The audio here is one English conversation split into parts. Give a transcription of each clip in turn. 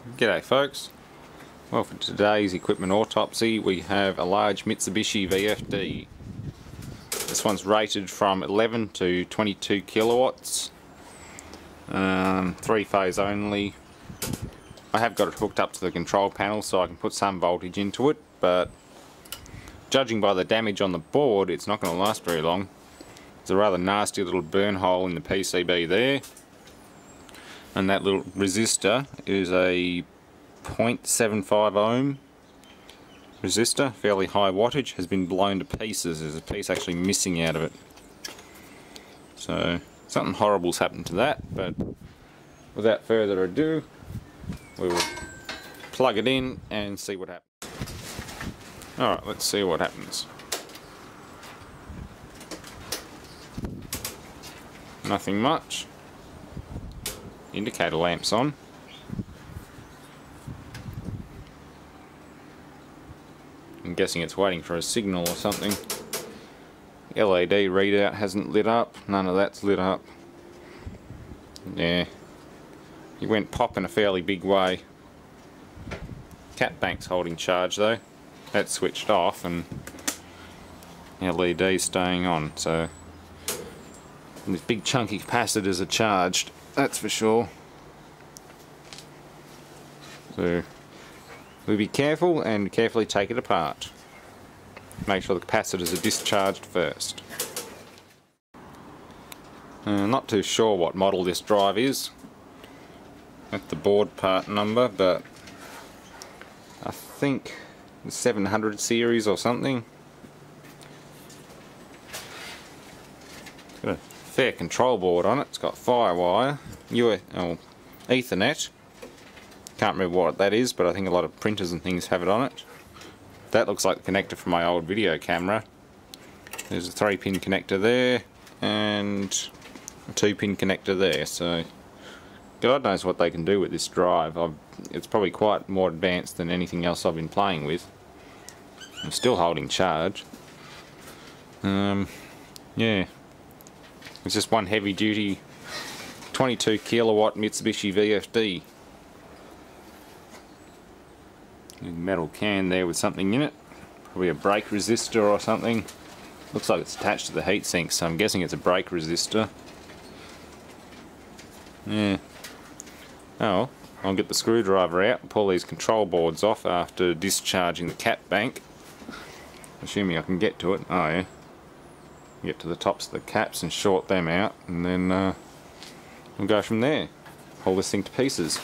G'day folks. Well for today's equipment autopsy we have a large Mitsubishi VFD. This one's rated from 11 to 22 kilowatts. Um, three phase only. I have got it hooked up to the control panel so I can put some voltage into it but judging by the damage on the board it's not going to last very long. There's a rather nasty little burn hole in the PCB there and that little resistor is a 0.75 ohm resistor, fairly high wattage, has been blown to pieces. There's a piece actually missing out of it. So something horrible's happened to that, but without further ado, we will plug it in and see what happens. Alright, let's see what happens. Nothing much indicator lamps on. I'm guessing it's waiting for a signal or something. LED readout hasn't lit up, none of that's lit up. Yeah, he went pop in a fairly big way. Cap bank's holding charge though. That's switched off and LED's staying on, so these big chunky capacitors are charged that's for sure. So we'll be careful and carefully take it apart. Make sure the capacitors are discharged first. Uh, not too sure what model this drive is. At the board part number, but I think the 700 series or something. Got a fair control board on it. It's got Firewire, oh, Ethernet. Can't remember what that is, but I think a lot of printers and things have it on it. That looks like the connector from my old video camera. There's a 3 pin connector there, and a 2 pin connector there, so God knows what they can do with this drive. I've, it's probably quite more advanced than anything else I've been playing with. I'm still holding charge. Um, yeah, it's just one heavy duty 22 kilowatt Mitsubishi VFD. Metal can there with something in it. Probably a brake resistor or something. Looks like it's attached to the heatsink, so I'm guessing it's a brake resistor. Yeah. Oh, I'll get the screwdriver out and pull these control boards off after discharging the cap bank. Assuming I can get to it. Oh yeah get to the tops of the caps and short them out and then uh, we'll go from there. Pull this thing to pieces.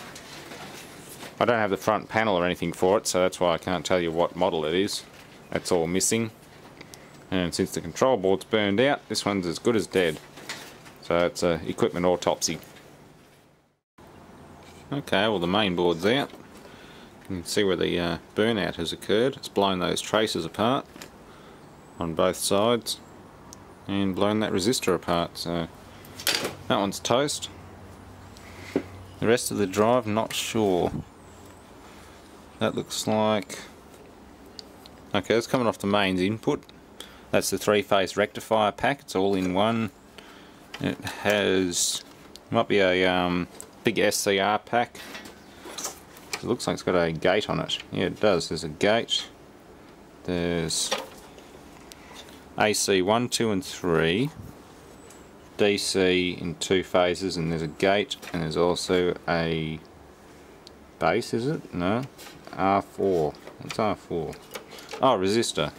I don't have the front panel or anything for it so that's why I can't tell you what model it is. That's all missing. And since the control board's burned out this one's as good as dead. So it's a equipment autopsy. Okay well the main board's out. You can see where the uh, burnout has occurred. It's blown those traces apart on both sides and blown that resistor apart so that one's toast. The rest of the drive not sure. That looks like okay it's coming off the mains input. That's the three-phase rectifier pack it's all in one. It has might be a um, big SCR pack. It looks like it's got a gate on it. Yeah it does. There's a gate. There's AC 1, 2 and 3 DC in two phases and there's a gate and there's also a base is it? No. R4 what's R4? Oh resistor.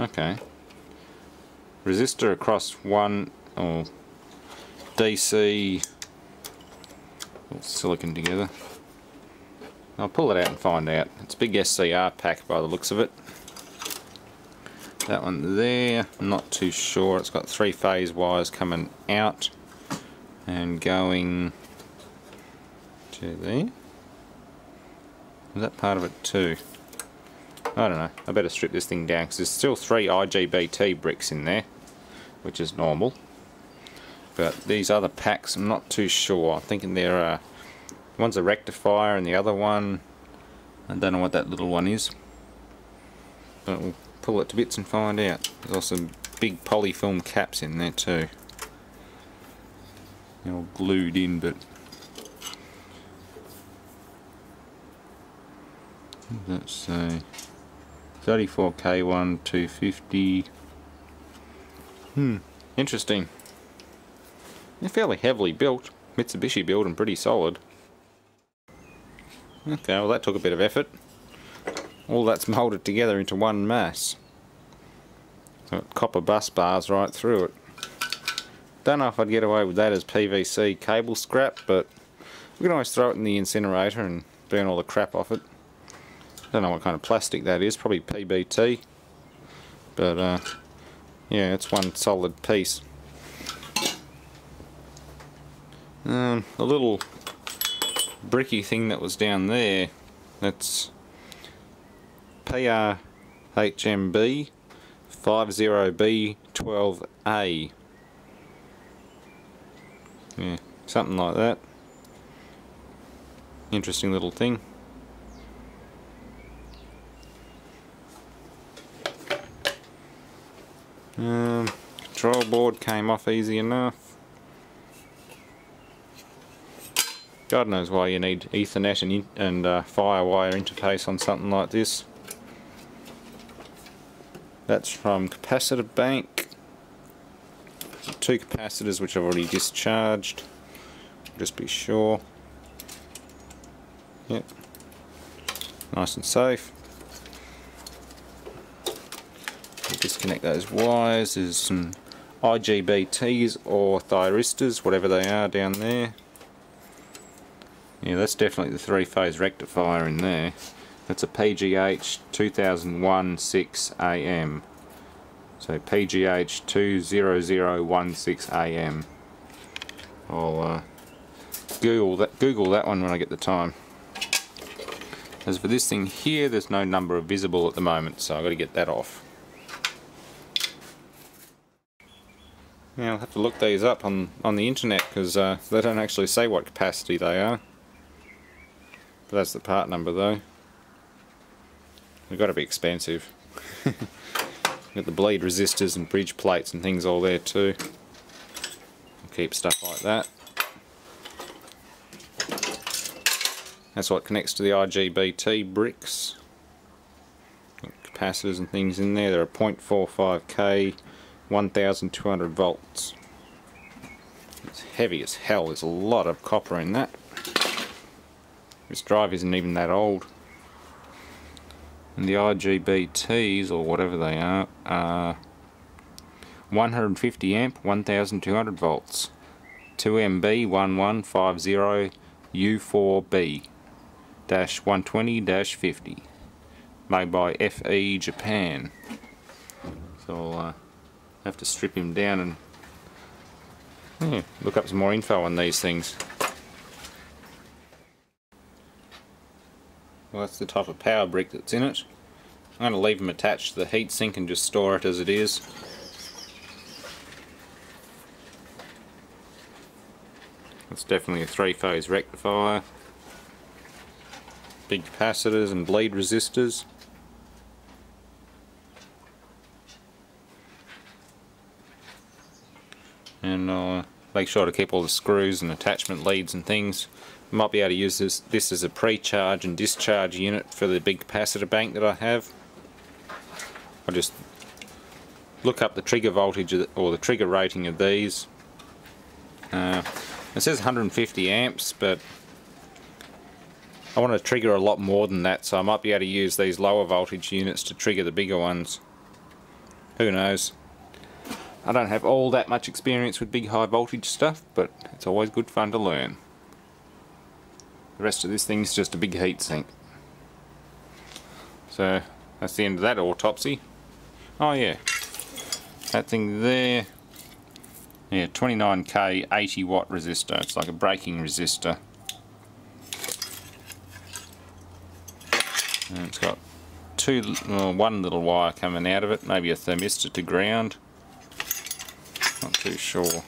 Okay. Resistor across one or DC silicon together. I'll pull it out and find out. It's a big SCR pack by the looks of it that one there not too sure. It's got three phase wires coming out and going to there. Is that part of it too? I don't know. I better strip this thing down because there's still three IGBT bricks in there which is normal. But these other packs I'm not too sure. I'm thinking there are uh, one's a rectifier and the other one I don't know what that little one is. But we'll pull it to bits and find out. There's also big polyfilm caps in there too. They're all glued in but Let's say 34K1 250. Hmm, interesting. They're fairly heavily built. Mitsubishi built and pretty solid. Okay, well that took a bit of effort. All that's moulded together into one mass. Got copper bus bars right through it. Don't know if I'd get away with that as PVC cable scrap, but we can always throw it in the incinerator and burn all the crap off it. Don't know what kind of plastic that is, probably PBT. But uh, yeah, it's one solid piece. Um, the little bricky thing that was down there, that's PRHMB 50B12A. Yeah, something like that. Interesting little thing. Um, control board came off easy enough. God knows why you need Ethernet and, and uh, Firewire interface on something like this. That's from capacitor bank. Two capacitors which I've already discharged. Just be sure. Yep. Nice and safe. disconnect those wires. There's some IGBTs or thyristors, whatever they are down there. Yeah, that's definitely the three-phase rectifier in there. That's a PGH 2001 6AM. So PGH 20016AM. I'll uh, Google that Google that one when I get the time. As for this thing here, there's no number visible at the moment, so I've got to get that off. Yeah, I'll have to look these up on, on the internet because uh, they don't actually say what capacity they are. But that's the part number though. They've got to be expensive. Got the bleed resistors and bridge plates and things all there too. I'll keep stuff like that. That's what connects to the IGBT bricks. Got capacitors and things in there. They're a 0.45k 1200 volts. It's heavy as hell, there's a lot of copper in that. This drive isn't even that old. And the IGBTs, or whatever they are, are 150 amp, 1200 volts. 2MB1150 U4B 120 50 made by FE Japan. So I'll uh, have to strip him down and yeah, look up some more info on these things. Well that's the type of power brick that's in it. I'm going to leave them attached to the heatsink and just store it as it is. It's definitely a three-phase rectifier. Big capacitors and bleed resistors. and uh, make sure to keep all the screws and attachment leads and things. Might be able to use this, this as a pre-charge and discharge unit for the big capacitor bank that I have. I'll just look up the trigger voltage or the trigger rating of these. Uh, it says 150 amps but I want to trigger a lot more than that so I might be able to use these lower voltage units to trigger the bigger ones. Who knows. I don't have all that much experience with big high voltage stuff, but it's always good fun to learn. The rest of this thing is just a big heat sink. So that's the end of that autopsy. Oh yeah, that thing there, yeah, 29k 80 watt resistor. It's like a braking resistor. And it's got two, well, one little wire coming out of it, maybe a thermistor to ground. Not too sure.